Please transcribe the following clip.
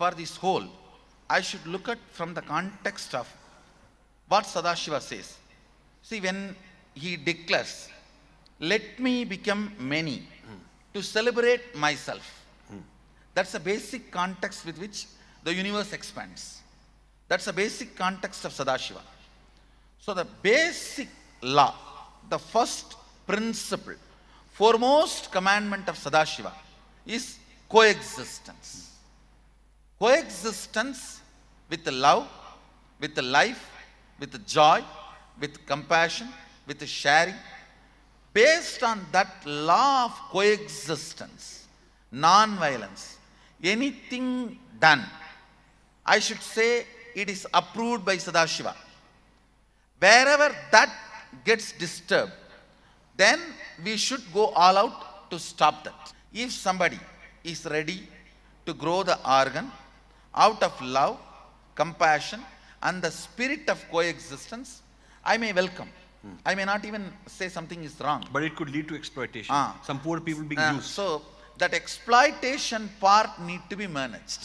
for this whole, I should look at from the context of what Sadashiva says. See, when he declares, let me become many to celebrate myself. That's the basic context with which the universe expands. That's the basic context of Sadashiva. So the basic law, the first principle, foremost commandment of Sadashiva is coexistence. Coexistence with the love, with the life, with the joy, with compassion, with sharing. Based on that law of coexistence, non-violence, anything done, I should say it is approved by Sadashiva. Wherever that gets disturbed, then we should go all out to stop that. If somebody is ready to grow the organ out of love, compassion, and the spirit of coexistence, I may welcome. I may not even say something is wrong. But it could lead to exploitation. Ah. Some poor people being Uh, used. so that exploitation part need to be managed.